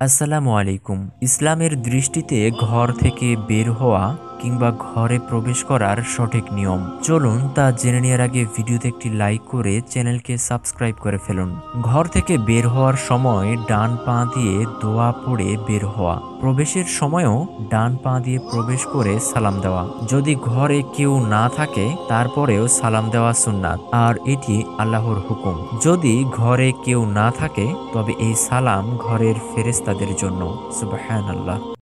আসসালামু আলাইকুম। ইসলামের দৃষ্টিতে ঘর থেকে বের হওয়া কিংবা ঘরে প্রবেশ করার সঠিক নিয়ম। চলুন তা জেনে নেওয়ার আগে ভিডিওতে একটি লাইক করে চ্যানেলকে সাবস্ক্রাইব করে ফেলুন। ঘর থেকে বের হওয়ার সময় ডান পা দিয়ে দোয়া পড়ে বের হওয়া। প্রবেশের সময়ও ডান পা দিয়ে প্রবেশ করে সালাম দেওয়া। যদি ঘরে কেউ না থাকে, তারপরেও সালাম দেওয়া সুন্নাত। আর এটি আল্লাহর হুকুম। যদি ঘরে কেউ না থাকে, তবে এই সালাম ঘরের ফেরেস্তাদের জন্য। সুবাহান আল্লাহ